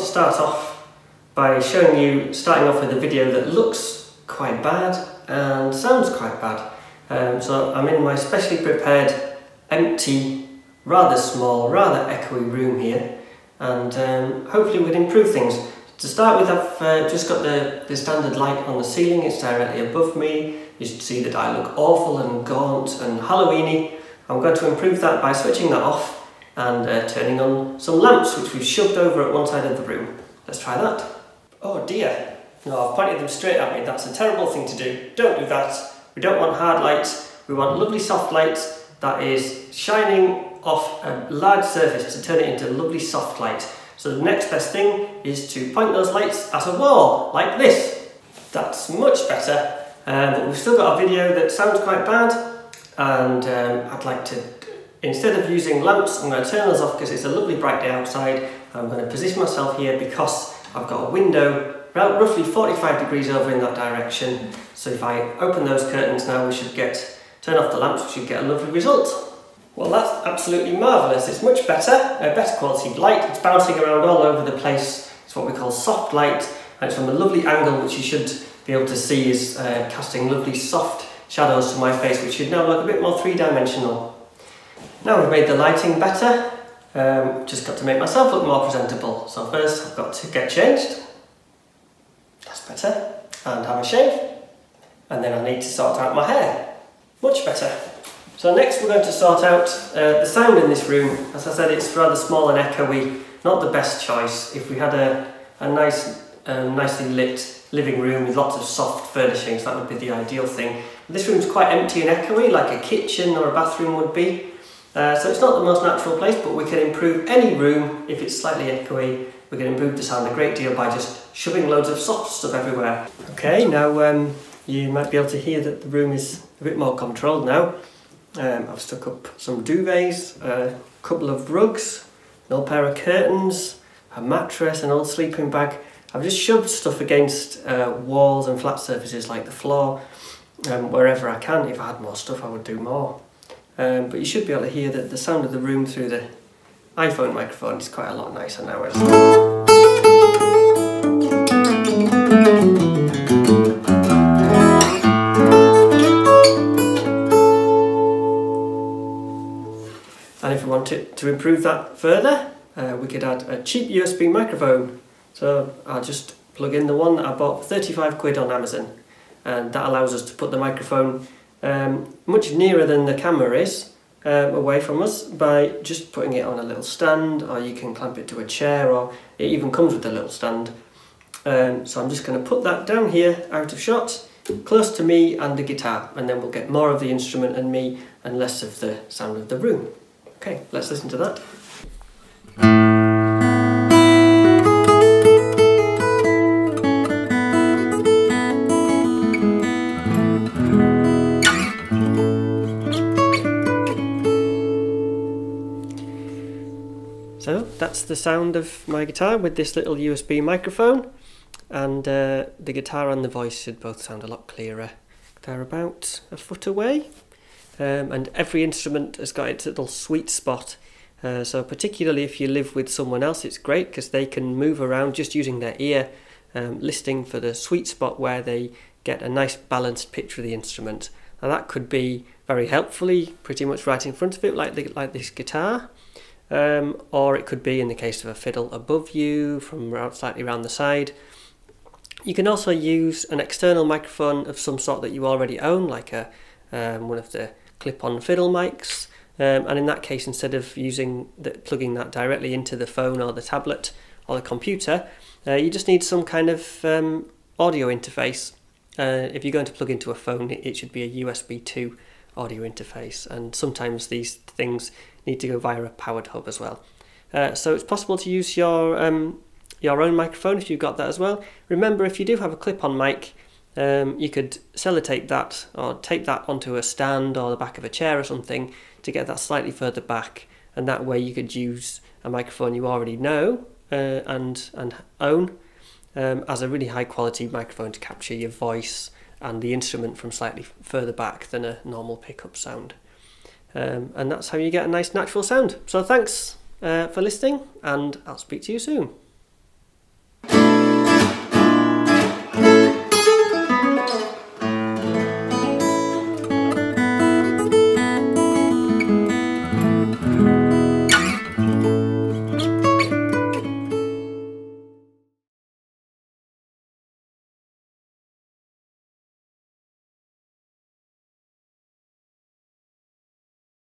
To start off by showing you, starting off with a video that looks quite bad and sounds quite bad. Um, so I'm in my specially prepared, empty, rather small, rather echoey room here and um, hopefully we'll improve things. To start with I've uh, just got the, the standard light on the ceiling, it's directly above me. You should see that I look awful and gaunt and Halloweeny. I'm going to improve that by switching that off and uh, turning on some lamps which we've shoved over at one side of the room. Let's try that. Oh dear, no, I've pointed them straight at me. That's a terrible thing to do. Don't do that. We don't want hard lights. We want lovely soft light that is shining off a large surface to turn it into lovely soft light. So the next best thing is to point those lights at a wall, like this. That's much better, um, but we've still got a video that sounds quite bad, and um, I'd like to Instead of using lamps, I'm going to turn those off because it's a lovely bright day outside. I'm going to position myself here because I've got a window about roughly 45 degrees over in that direction. So if I open those curtains now, we should get, turn off the lamps, we should get a lovely result. Well, that's absolutely marvellous. It's much better, a better quality light. It's bouncing around all over the place. It's what we call soft light, and it's from a lovely angle, which you should be able to see is uh, casting lovely soft shadows to my face, which should now look a bit more three-dimensional. Now we've made the lighting better, um, just got to make myself look more presentable. So first I've got to get changed, that's better, and have a shave, and then I need to sort out my hair, much better. So next we're going to sort out uh, the sound in this room. As I said, it's rather small and echoey, not the best choice. If we had a, a nice, um, nicely lit living room with lots of soft furnishings, that would be the ideal thing. This room's quite empty and echoey, like a kitchen or a bathroom would be. Uh, so it's not the most natural place, but we can improve any room if it's slightly echoey. We can improve the sound a great deal by just shoving loads of soft stuff everywhere. Okay, now um, you might be able to hear that the room is a bit more controlled now. Um, I've stuck up some duvets, a couple of rugs, an old pair of curtains, a mattress, an old sleeping bag. I've just shoved stuff against uh, walls and flat surfaces like the floor, um, wherever I can. If I had more stuff, I would do more. Um, but you should be able to hear that the sound of the room through the iPhone microphone is quite a lot nicer now. And if we want to, improve that further, uh, we could add a cheap USB microphone. So I'll just plug in the one that I bought for 35 quid on Amazon and that allows us to put the microphone um, much nearer than the camera is um, away from us by just putting it on a little stand or you can clamp it to a chair or it even comes with a little stand. Um, so I'm just going to put that down here out of shot close to me and the guitar and then we'll get more of the instrument and me and less of the sound of the room. Okay, let's listen to that. That's the sound of my guitar with this little USB microphone and uh, the guitar and the voice should both sound a lot clearer. They're about a foot away um, and every instrument has got its little sweet spot uh, so particularly if you live with someone else it's great because they can move around just using their ear um, listening for the sweet spot where they get a nice balanced picture of the instrument. Now that could be very helpfully pretty much right in front of it like, the, like this guitar um, or it could be in the case of a fiddle above you from slightly around the side. You can also use an external microphone of some sort that you already own, like a um, one of the clip-on fiddle mics. Um, and in that case, instead of using the, plugging that directly into the phone or the tablet or the computer, uh, you just need some kind of um, audio interface. Uh, if you're going to plug into a phone, it, it should be a USB 2 audio interface, and sometimes these things need to go via a powered hub as well. Uh, so it's possible to use your um, your own microphone if you've got that as well. Remember, if you do have a clip-on mic, um, you could sellotape that or tape that onto a stand or the back of a chair or something to get that slightly further back, and that way you could use a microphone you already know uh, and and own um, as a really high quality microphone to capture your voice and the instrument from slightly further back than a normal pickup sound. Um, and that's how you get a nice natural sound. So thanks uh, for listening, and I'll speak to you soon.